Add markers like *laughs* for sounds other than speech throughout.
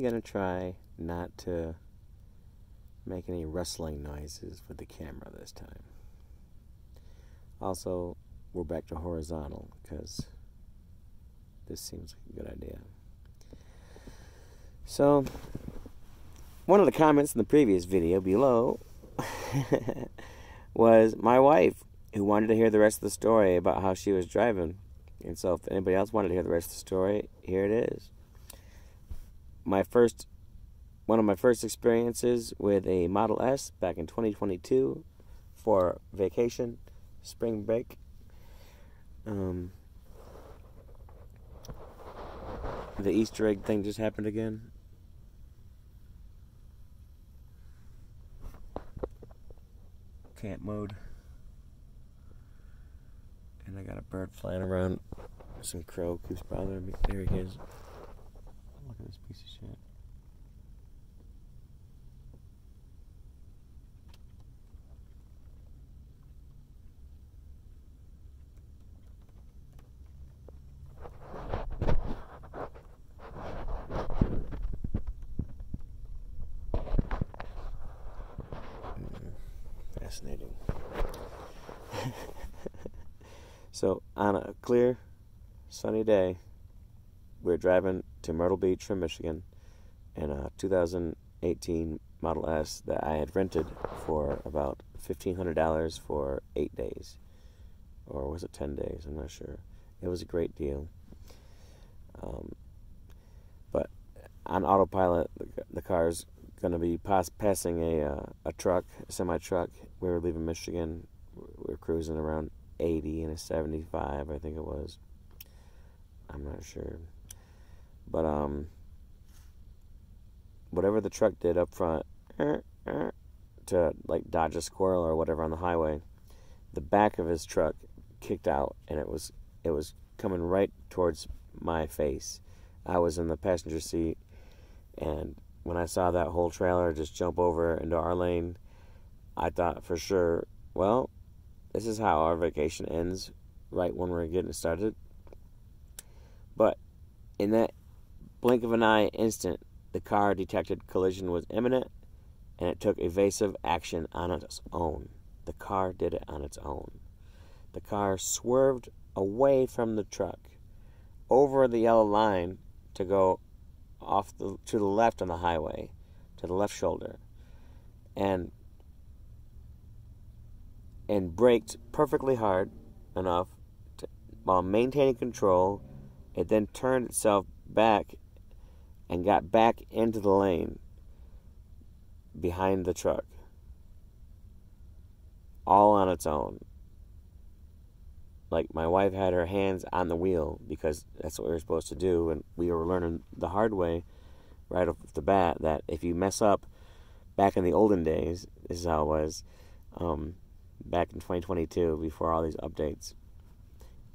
going to try not to make any rustling noises with the camera this time. Also, we're back to horizontal because this seems like a good idea. So, one of the comments in the previous video below *laughs* was my wife who wanted to hear the rest of the story about how she was driving. And so, if anybody else wanted to hear the rest of the story, here it is. My first, one of my first experiences with a Model S back in 2022 for vacation, spring break. Um, the Easter egg thing just happened again. Camp mode. And I got a bird flying around. Some crow keeps bothering me. There he is. Look at this piece of shit. Mm, fascinating. *laughs* so, on a clear, sunny day, we are driving to Myrtle Beach from Michigan in a 2018 Model S that I had rented for about $1,500 for eight days. Or was it 10 days? I'm not sure. It was a great deal. Um, but on autopilot, the, car's going to be pass, passing a uh, a truck, a semi truck. We were leaving Michigan. We were cruising around 80 and a 75, I think it was. I'm not sure, but um, whatever the truck did up front to like dodge a squirrel or whatever on the highway, the back of his truck kicked out, and it was it was coming right towards my face. I was in the passenger seat, and when I saw that whole trailer just jump over into our lane, I thought for sure, well, this is how our vacation ends right when we're getting started. But in that blink of an eye instant, the car detected collision was imminent and it took evasive action on its own. The car did it on its own. The car swerved away from the truck over the yellow line to go off the, to the left on the highway, to the left shoulder, and and braked perfectly hard enough to, while maintaining control. It then turned itself back and got back into the lane behind the truck, all on its own. Like my wife had her hands on the wheel because that's what we were supposed to do and we were learning the hard way right off the bat that if you mess up back in the olden days this is how it was um, back in 2022 before all these updates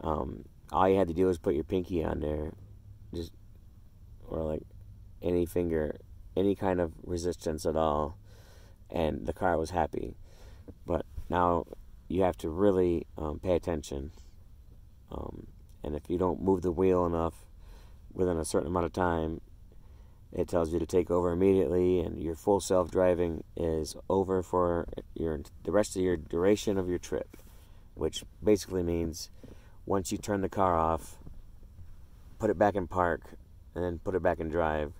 um, all you had to do was put your pinky on there. Just or like any finger any kind of resistance at all and the car was happy but now you have to really um, pay attention um, and if you don't move the wheel enough within a certain amount of time, it tells you to take over immediately, and your full self driving is over for your the rest of your duration of your trip, which basically means once you turn the car off, put it back in park, and then put it back in drive.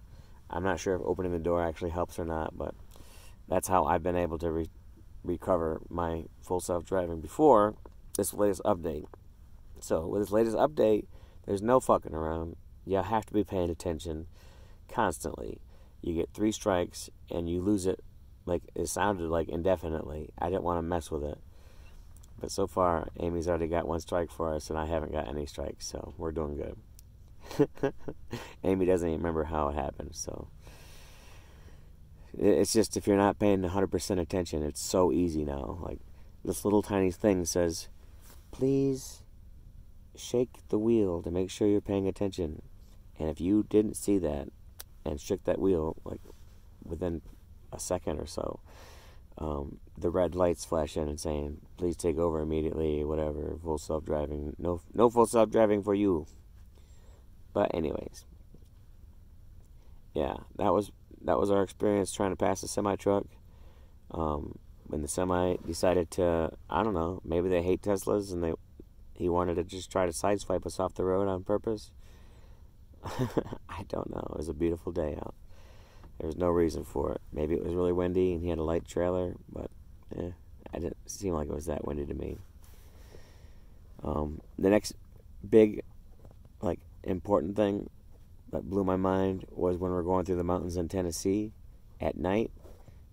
I'm not sure if opening the door actually helps or not, but that's how I've been able to re- recover my full self driving before this latest update. So with this latest update, there's no fucking around. You have to be paying attention constantly. You get three strikes and you lose it like it sounded like indefinitely. I didn't want to mess with it. But so far, Amy's already got one strike for us, and I haven't got any strikes, so we're doing good. *laughs* Amy doesn't even remember how it happened, so it's just if you're not paying 100% attention, it's so easy now. Like this little tiny thing says, "Please shake the wheel to make sure you're paying attention. And if you didn't see that and shook that wheel like within a second or so, um, the red lights flash in and saying, "Please take over immediately." Whatever, full self driving. No, no full self driving for you. But anyways, yeah, that was that was our experience trying to pass the semi truck. Um, when the semi decided to, I don't know, maybe they hate Teslas and they he wanted to just try to sideswipe us off the road on purpose. *laughs* I don't know. It was a beautiful day out. There was no reason for it. Maybe it was really windy and he had a light trailer, but eh, it didn't seem like it was that windy to me. Um, the next big, like, important thing that blew my mind was when we were going through the mountains in Tennessee at night,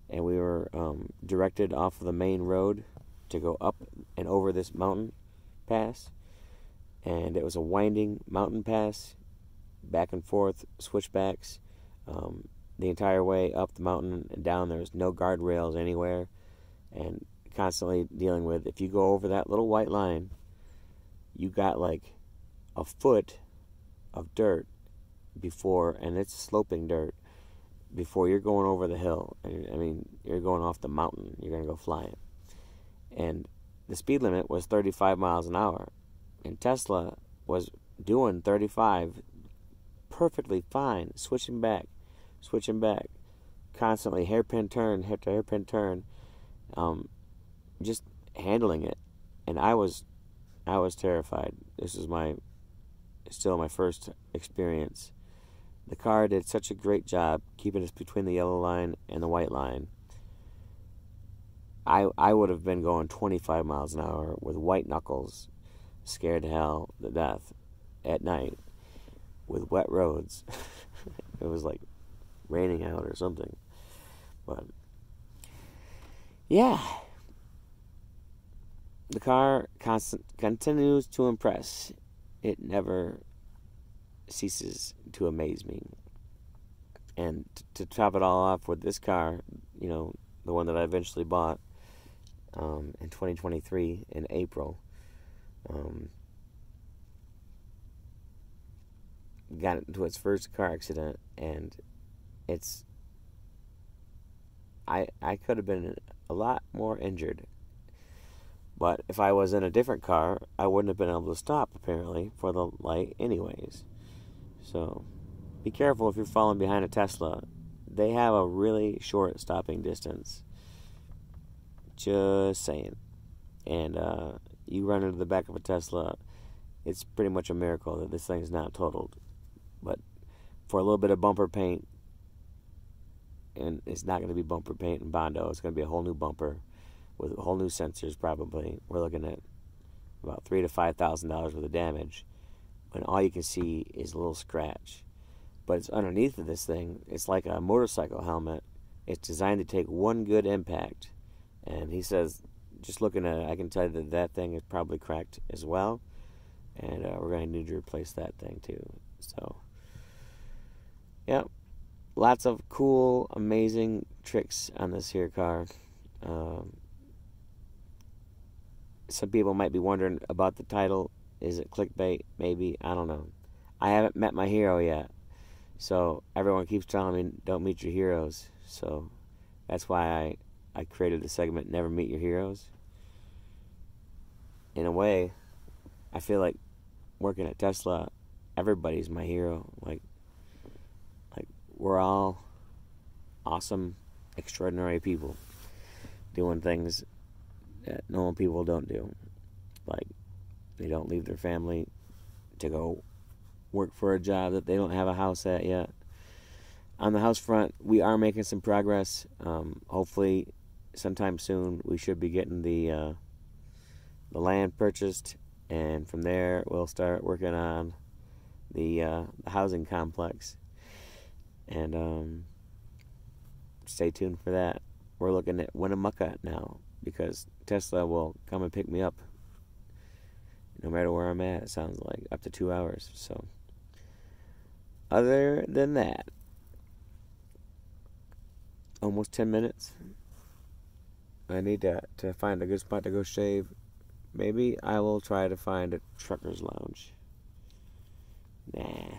and we were um, directed off of the main road to go up and over this mountain pass, and it was a winding mountain pass, back and forth switchbacks, um, the entire way up the mountain and down. There was no guardrails anywhere, and constantly dealing with if you go over that little white line, you got like a foot of dirt before, and it's sloping dirt before you're going over the hill. I mean, you're going off the mountain. You're gonna go flying, and the speed limit was 35 miles an hour, and Tesla was doing 35 perfectly fine, switching back, switching back, constantly hairpin turn, after hairpin turn, um, just handling it, and I was, I was terrified. This is my, still my first experience. The car did such a great job keeping us between the yellow line and the white line I I would have been going 25 miles an hour with white knuckles, scared to hell to death, at night, with wet roads. *laughs* it was like raining out or something, but yeah, the car constant continues to impress. It never ceases to amaze me. And to top it all off with this car, you know, the one that I eventually bought um, in 2023 in April. Um, got into its first car accident, and it's. I I could have been a lot more injured. But if I was in a different car, I wouldn't have been able to stop, apparently, for the light, anyways. So, be careful if you're falling behind a Tesla. They have a really short stopping distance. Just saying. And uh, you run into the back of a Tesla, it's pretty much a miracle that this thing's not totaled. But for a little bit of bumper paint, and it's not going to be bumper paint and Bondo, it's going to be a whole new bumper with a whole new sensors probably. We're looking at about three to five thousand dollars worth of damage, when all you can see is a little scratch. But it's underneath of this thing. It's like a motorcycle helmet. It's designed to take one good impact and he says, just looking at it, I can tell you that that thing is probably cracked as well. And uh, we're going to need to replace that thing too. So, yeah, lots of cool, amazing tricks on this here car. Um, some people might be wondering about the title. Is it clickbait? Maybe. I don't know. I haven't met my hero yet. So everyone keeps telling me don't meet your heroes. So that's why I I created the segment Never Meet Your Heroes. In a way, I feel like working at Tesla, everybody's my hero. Like like we're all awesome, extraordinary people doing things that normal people don't do. Like they don't leave their family to go work for a job that they don't have a house at yet. On the house front, we are making some progress. Um, hopefully, sometime soon we should be getting the uh, the land purchased, and from there we'll start working on the, uh, housing complex. And um, stay tuned for that. We're looking at Winnemucca now because Tesla will come and pick me up no matter where I'm at. It sounds like up to two hours. So, other than that, almost 10 minutes. I need to, to find a good spot to go shave. Maybe I will try to find a trucker's lounge. Nah.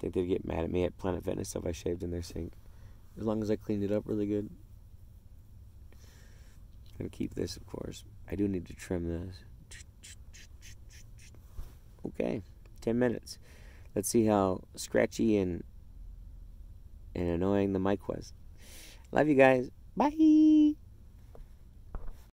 Think they'd get mad at me at Planet Fitness if I shaved in their sink. As long as I cleaned it up really good. I'm gonna keep this, of course. I do need to trim this. Okay, 10 minutes. let's see how scratchy and and annoying the mic was. Love you guys. Bye.